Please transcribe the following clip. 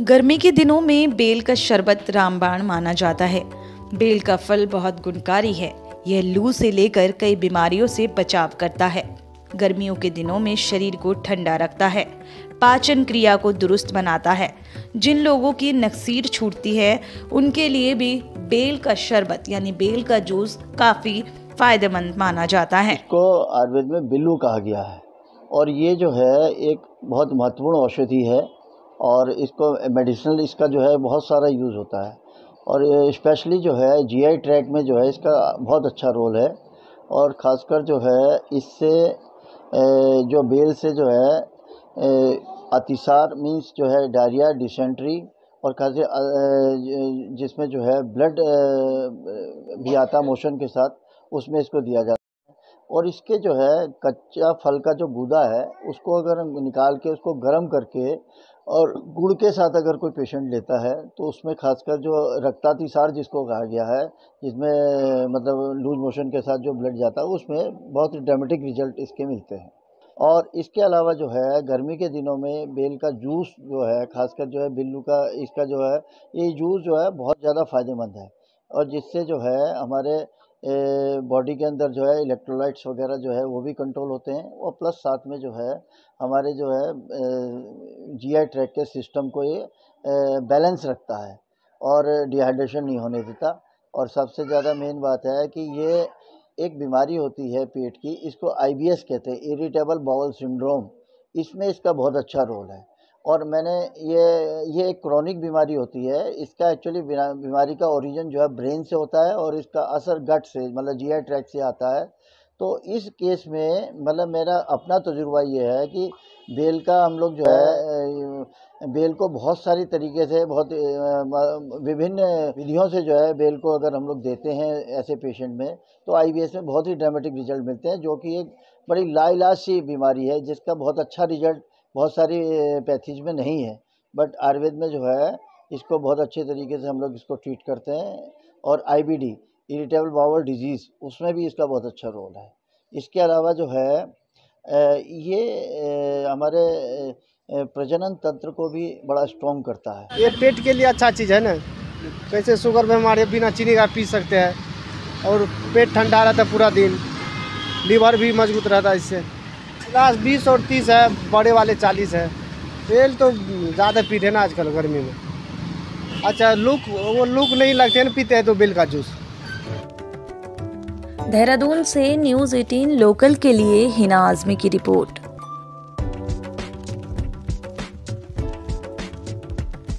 गर्मी के दिनों में बेल का शरबत रामबाण माना जाता है। बेल का फल बहुत गुणकारी है। यह लू से लेकर कई बीमारियों से बचाव करता है। गर्मियों के दिनों में शरीर को ठंडा रखता है। पाचन क्रिया को दुरुस्त बनाता है। जिन लोगों की नक्सीर छूटती है, उनके लिए भी बेल का शरबत यानी बेल का जूस काफ़ी फ़ायदेमंद माना जाता है। इसको आयुर्वेद में बिल्लू कहा गया है। और ये जो है, एक बहुत महत्वपूर्ण औषधि है। और इसको मेडिसिनल इसका जो है बहुत सारा यूज़ होता है। और स्पेशली जो है जीआई ट्रैक में जो है इसका बहुत अच्छा रोल है। और ख़ासकर जो है, इससे जो बेल से जो है अतिसार मींस जो है डायरिया डिसेंट्री और खास जिसमें जो है ब्लड भी आता मोशन के साथ, उसमें इसको दिया जाता है। और इसके जो है कच्चा फल का जो गूदा है, उसको अगर निकाल के उसको गर्म करके और गुड़ के साथ अगर कोई पेशेंट लेता है तो उसमें खासकर जो रक्तातिसार जिसको कहा गया है, जिसमें मतलब लूज मोशन के साथ जो ब्लड जाता है, उसमें बहुत ड्रामेटिक रिज़ल्ट इसके मिलते हैं। और इसके अलावा जो है, गर्मी के दिनों में बेल का जूस जो है, खासकर जो है बिल्लू का, इसका जो है, ये जूस जो है बहुत ज़्यादा फ़ायदेमंद है। और जिससे जो है, हमारे बॉडी के अंदर जो है इलेक्ट्रोलाइट्स वगैरह जो है वो भी कंट्रोल होते हैं। और प्लस साथ में जो है हमारे जो है जीआई ट्रैक के सिस्टम को ये बैलेंस रखता है और डिहाइड्रेशन नहीं होने देता। और सबसे ज़्यादा मेन बात है कि ये एक बीमारी होती है पेट की, इसको आईबीएस कहते हैं इरिटेबल बाउल सिंड्रोम इसमें इसका बहुत अच्छा रोल है। और मैंने ये ये एक क्रॉनिक बीमारी होती है, इसका एक्चुअली बीमारी का ओरिजिन जो है ब्रेन से होता है और इसका असर गट से मतलब जीआई ट्रैक से आता है। तो इस केस में मतलब मेरा अपना तजुर्बा ये है कि बेल का हम लोग जो है बेल को बहुत सारी तरीके से, बहुत विभिन्न विधियों से जो है बेल को अगर हम लोग देते हैं ऐसे पेशेंट में तो आईबीएस में बहुत ही ड्रामेटिक रिज़ल्ट मिलते हैं, जो कि एक बड़ी लाइलाज सी बीमारी है, जिसका बहुत अच्छा रिज़ल्ट बहुत सारी पैथीज में नहीं है बट आयुर्वेद में जो है, इसको बहुत अच्छे तरीके से हम लोग इसको ट्रीट करते हैं, और आईबीडी इरिटेबल बावल डिज़ीज़ उसमें भी इसका बहुत अच्छा रोल है। इसके अलावा जो है ये हमारे प्रजनन तंत्र को भी बड़ा स्ट्रॉन्ग करता है। ये पेट के लिए अच्छा चीज़ है ना? कैसे शुगर में हमारे बिना चीनी का पी सकते हैं, और पेट ठंडा रहता पूरा दिन, लीवर भी मज़बूत रहता है इससे। गिलास बीस और तीस है, बड़े वाले चालीस है। तेल तो ज़्यादा पीते ना आजकल गर्मी में। अच्छा लुक, वो लुक नहीं लगते ना, पीते हैं तो बिल का जूस। देहरादून से न्यूज़ 18 लोकल के लिए हिना आजमी की रिपोर्ट।